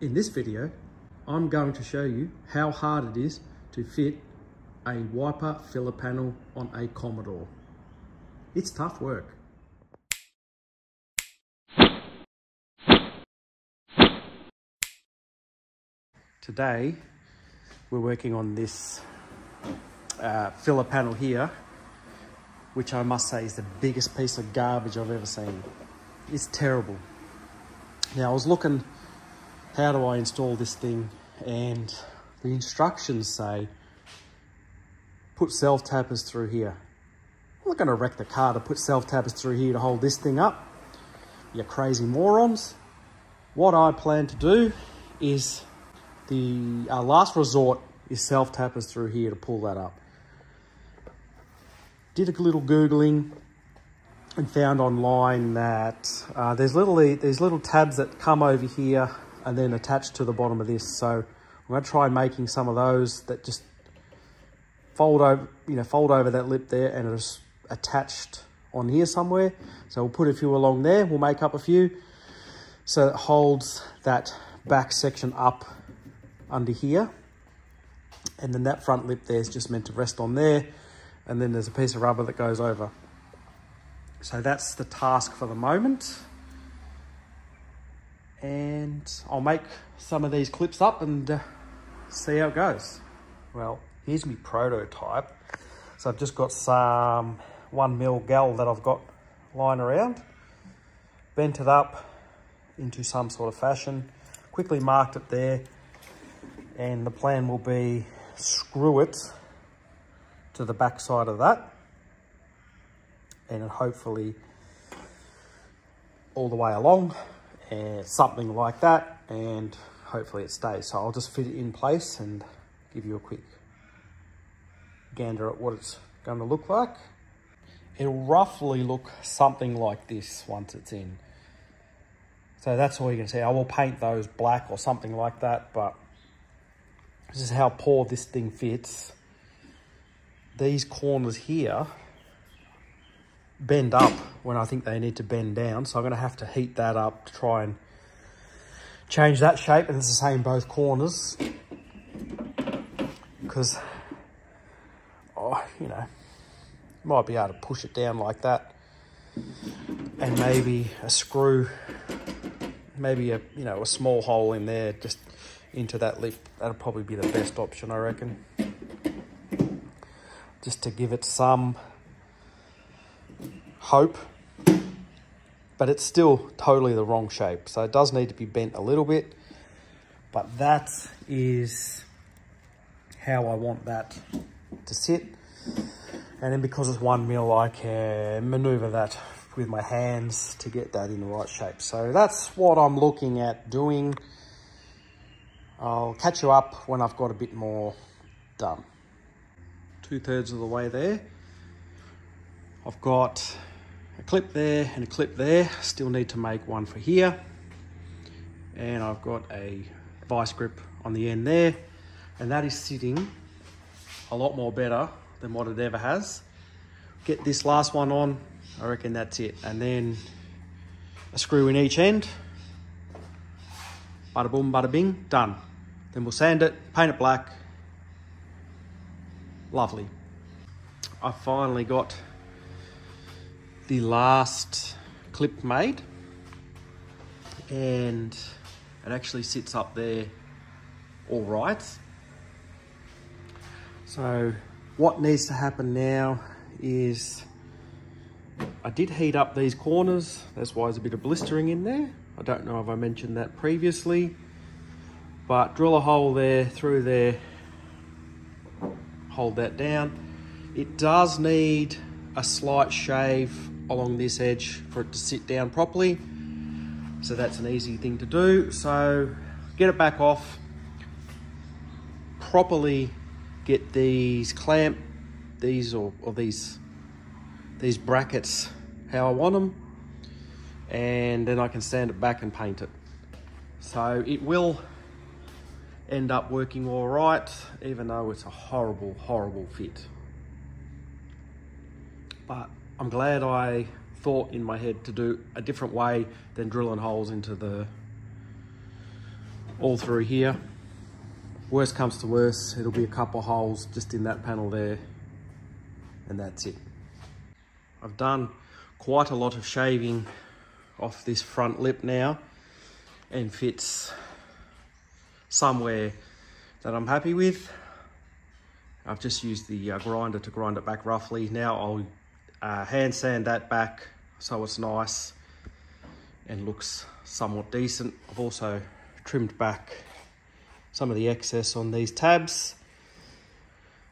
In this video, I'm going to show you how hard it is to fit a wiper filler panel on a Commodore. It's tough work. Today, we're working on this uh, filler panel here, which I must say is the biggest piece of garbage I've ever seen. It's terrible. Now I was looking, how do I install this thing? And the instructions say, put self-tappers through here. I'm not gonna wreck the car to put self-tappers through here to hold this thing up. You crazy morons. What I plan to do is the uh, last resort is self-tappers through here to pull that up. Did a little Googling and found online that uh, there's little there's little tabs that come over here and then attached to the bottom of this. So I'm gonna try making some of those that just fold over, you know, fold over that lip there and it's attached on here somewhere. So we'll put a few along there. We'll make up a few so it holds that back section up under here. And then that front lip there is just meant to rest on there. And then there's a piece of rubber that goes over. So that's the task for the moment. And I'll make some of these clips up and uh, see how it goes. Well, here's my prototype. So I've just got some one mil gal that I've got lying around. Bent it up into some sort of fashion. Quickly marked it there and the plan will be screw it to the back side of that and hopefully all the way along and something like that and hopefully it stays. So I'll just fit it in place and give you a quick gander at what it's going to look like. It'll roughly look something like this once it's in. So that's all you can see. I will paint those black or something like that but this is how poor this thing fits. These corners here bend up when I think they need to bend down. So I'm going to have to heat that up to try and change that shape. And it's the same both corners. Because, oh, you know, might be able to push it down like that. And maybe a screw, maybe a, you know, a small hole in there just into that lip. That'll probably be the best option, I reckon. Just to give it some hope. But it's still totally the wrong shape. So it does need to be bent a little bit. But that is how I want that to sit. And then because it's one mil, I can maneuver that with my hands to get that in the right shape. So that's what I'm looking at doing. I'll catch you up when I've got a bit more done. Two thirds of the way there. I've got a clip there and a clip there. Still need to make one for here. And I've got a vice grip on the end there. And that is sitting a lot more better than what it ever has. Get this last one on, I reckon that's it. And then a screw in each end. Bada boom, bada bing, done. Then we'll sand it, paint it black. Lovely. I finally got the last clip made and it actually sits up there all right. So what needs to happen now is I did heat up these corners. That's why there's a bit of blistering in there. I don't know if I mentioned that previously. But drill a hole there, through there, hold that down. It does need a slight shave along this edge for it to sit down properly. So that's an easy thing to do. So get it back off, properly get these clamp, these or, or these, these brackets how I want them. And then I can stand it back and paint it. So it will end up working all right, even though it's a horrible, horrible fit. But I'm glad I thought in my head to do a different way than drilling holes into the all through here. Worst comes to worst, it'll be a couple holes just in that panel there and that's it. I've done quite a lot of shaving off this front lip now and fits somewhere that I'm happy with. I've just used the uh, grinder to grind it back roughly. Now I'll uh, hand sand that back so it's nice and looks somewhat decent. I've also trimmed back some of the excess on these tabs.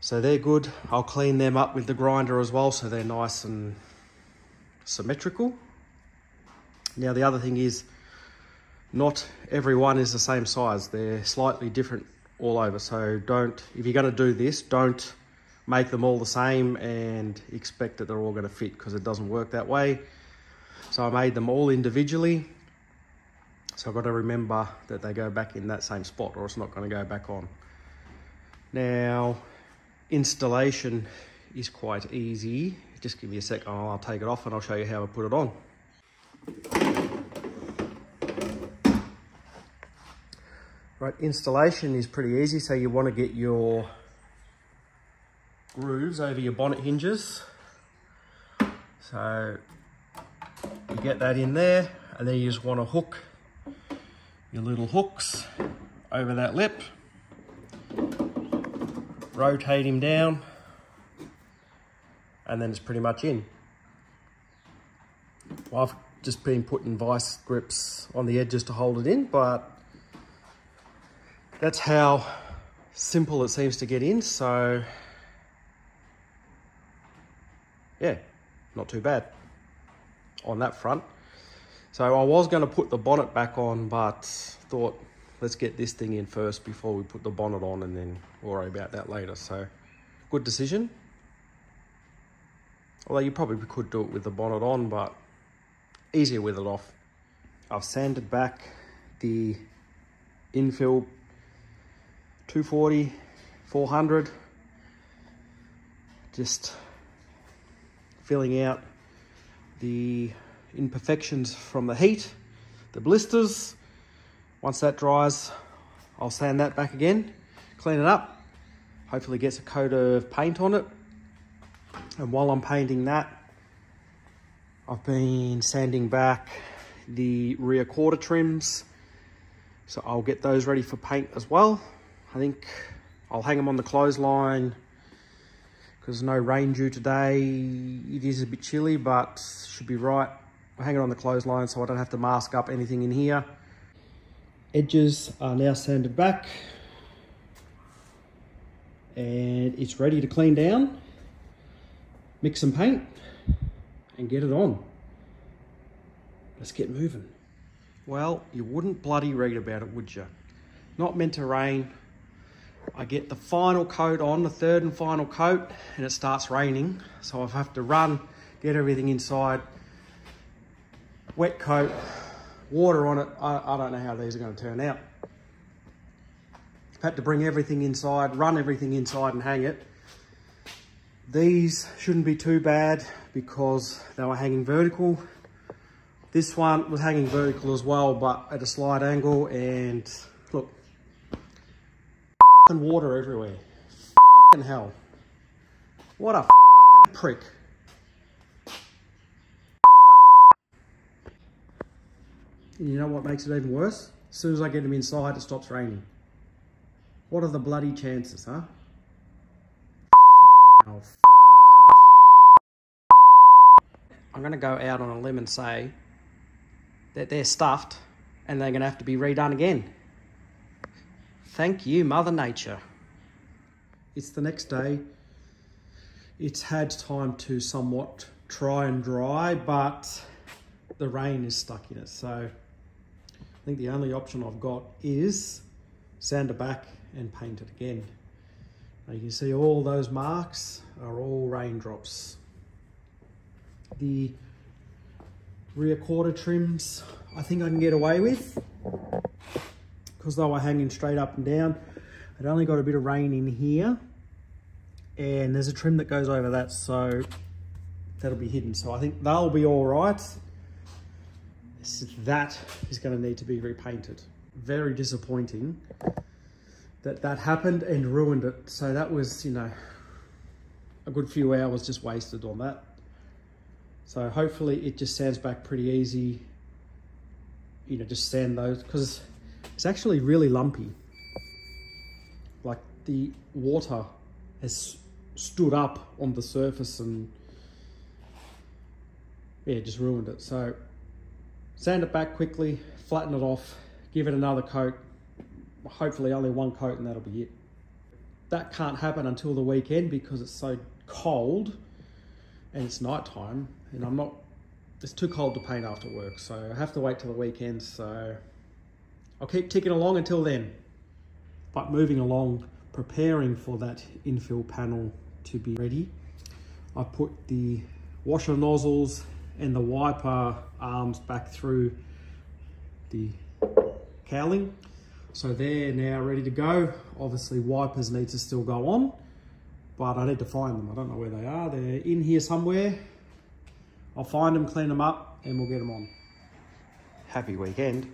So they're good. I'll clean them up with the grinder as well so they're nice and symmetrical. Now the other thing is not every one is the same size. They're slightly different all over. So don't, if you're gonna do this, don't make them all the same and expect that they're all gonna fit because it doesn't work that way. So I made them all individually. So I've got to remember that they go back in that same spot or it's not gonna go back on. Now, installation is quite easy. Just give me a second, I'll take it off and I'll show you how I put it on. Right, installation is pretty easy. So you want to get your grooves over your bonnet hinges. So you get that in there and then you just want to hook your little hooks over that lip. Rotate him down and then it's pretty much in. Well, I've just been putting vice grips on the edges to hold it in, but that's how simple it seems to get in. So yeah, not too bad on that front. So I was going to put the bonnet back on, but thought let's get this thing in first before we put the bonnet on and then worry about that later. So good decision. Although you probably could do it with the bonnet on, but easier with it off. I've sanded back the infill 240, 400. Just filling out the imperfections from the heat, the blisters. Once that dries, I'll sand that back again, clean it up, hopefully gets a coat of paint on it. And while I'm painting that, I've been sanding back the rear quarter trims. So I'll get those ready for paint as well. I think I'll hang them on the clothesline because no rain due today. It is a bit chilly, but should be right. I'll hang it on the clothesline so I don't have to mask up anything in here. Edges are now sanded back and it's ready to clean down, mix some paint and get it on. Let's get moving. Well, you wouldn't bloody read about it, would you? Not meant to rain, I get the final coat on, the third and final coat, and it starts raining. So I have to run, get everything inside, wet coat, water on it. I, I don't know how these are going to turn out. Had to bring everything inside, run everything inside and hang it. These shouldn't be too bad because they were hanging vertical. This one was hanging vertical as well, but at a slight angle and look, fucking water everywhere. Fucking hell. What a fucking prick. And you know what makes it even worse? As soon as I get them inside, it stops raining. What are the bloody chances, huh? Hell, I'm going to go out on a limb and say that they're stuffed and they're going to have to be redone again. Thank you, Mother Nature. It's the next day. It's had time to somewhat try and dry, but the rain is stuck in it. So I think the only option I've got is sand it back and paint it again. Now you can see all those marks are all raindrops. The rear quarter trims, I think I can get away with because they were hanging straight up and down. It only got a bit of rain in here and there's a trim that goes over that so that'll be hidden. So I think they'll be all right. That is going to need to be repainted. very disappointing that that happened and ruined it. So that was, you know, a good few hours just wasted on that. So hopefully it just sands back pretty easy. You know, just sand those because it's actually really lumpy. Like the water has stood up on the surface and yeah, just ruined it. So sand it back quickly, flatten it off, give it another coat, hopefully only one coat and that'll be it. That can't happen until the weekend because it's so cold and it's night time and I'm not, it's too cold to paint after work. So I have to wait till the weekend. So I'll keep ticking along until then. But moving along, preparing for that infill panel to be ready, I put the washer nozzles and the wiper arms back through the cowling. So they're now ready to go. Obviously wipers need to still go on, but I need to find them. I don't know where they are. They're in here somewhere. I'll find them, clean them up, and we'll get them on. Happy weekend.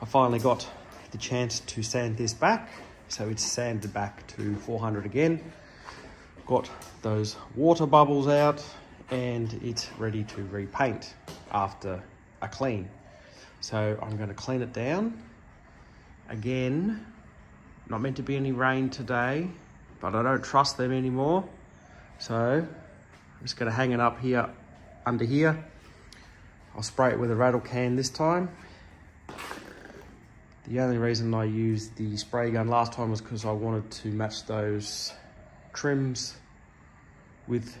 I finally got the chance to sand this back. So it's sanded back to 400 again. Got those water bubbles out and it's ready to repaint after a clean. So I'm going to clean it down. Again, not meant to be any rain today, but I don't trust them anymore. So I'm just going to hang it up here under here. I'll spray it with a rattle can this time. The only reason I used the spray gun last time was because I wanted to match those trims with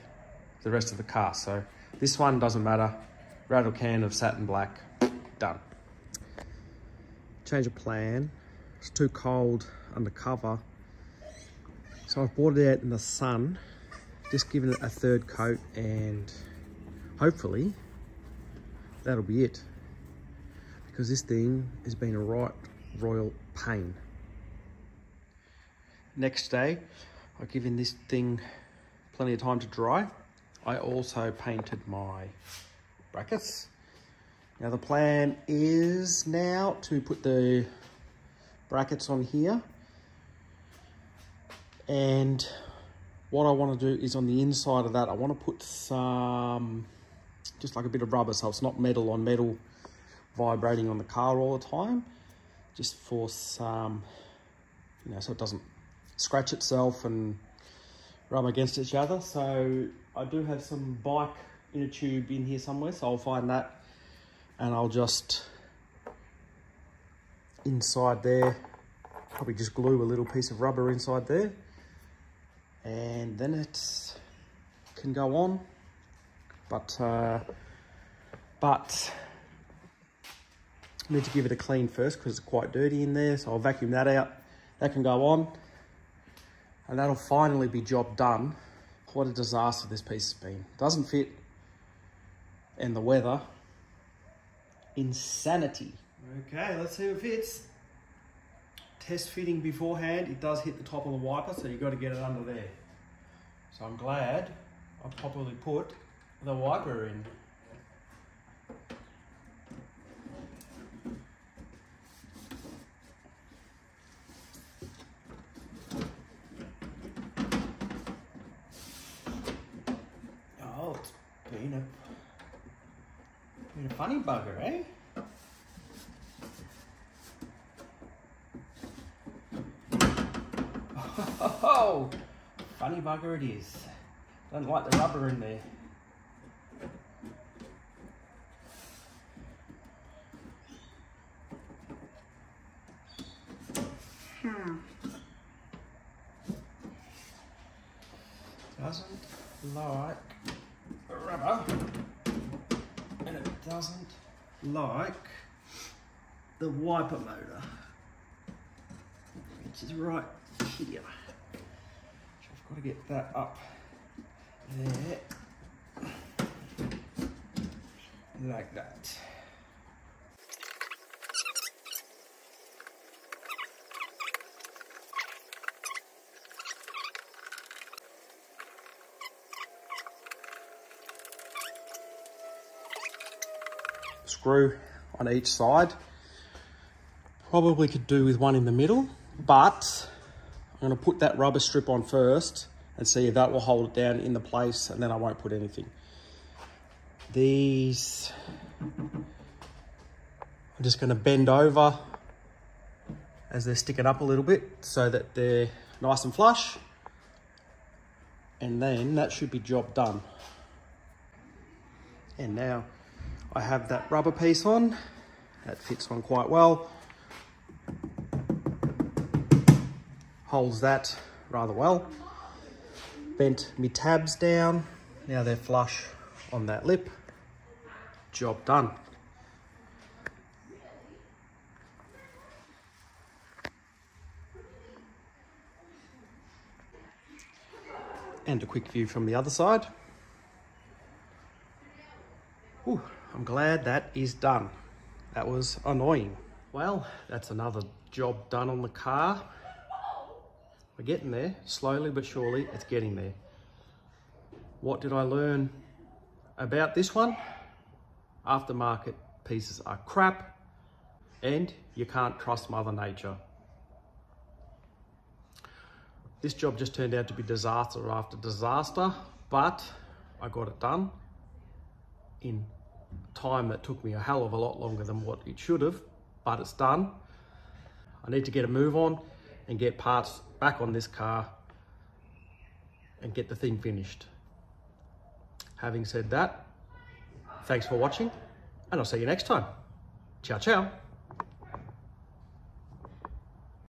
the rest of the car. So this one doesn't matter. Rattle can of satin black, done. Change of plan. It's too cold under cover. So I've brought it out in the sun, just giving it a third coat and hopefully that'll be it. Because this thing has been a right royal pain. Next day, I've given this thing plenty of time to dry. I also painted my brackets. Now the plan is now to put the brackets on here. And what I want to do is on the inside of that, I want to put some, just like a bit of rubber so it's not metal on metal vibrating on the car all the time. Just for some, you know, so it doesn't scratch itself and rub against each other. So I do have some bike inner tube in here somewhere, so I'll find that and I'll just inside there, probably just glue a little piece of rubber inside there and then it can go on. But, uh, but Need to give it a clean first because it's quite dirty in there. So I'll vacuum that out. That can go on and that'll finally be job done. What a disaster this piece has been. Doesn't fit. And the weather. Insanity. Okay, let's see if it fits. Test fitting beforehand. It does hit the top of the wiper, so you've got to get it under there. So I'm glad I properly put the wiper in. Bugger it is. Don't like the rubber in there. Hmm. Doesn't like rubber and it doesn't like the wiper motor, which is right here. To get that up there, like that. screw on each side. Probably could do with one in the middle, but I'm gonna put that rubber strip on first and see if that will hold it down in the place and then I won't put anything. These, I'm just gonna bend over as they're sticking up a little bit so that they're nice and flush. And then that should be job done. And now I have that rubber piece on. That fits on quite well. Holds that rather well. Bent my tabs down. Now they're flush on that lip. Job done. And a quick view from the other side. Ooh, I'm glad that is done. That was annoying. Well, that's another job done on the car. We're getting there, slowly but surely, it's getting there. What did I learn about this one? Aftermarket pieces are crap and you can't trust Mother Nature. This job just turned out to be disaster after disaster, but I got it done in time that took me a hell of a lot longer than what it should have, but it's done. I need to get a move on and get parts back on this car and get the thing finished. Having said that, thanks for watching and I'll see you next time. Ciao, ciao.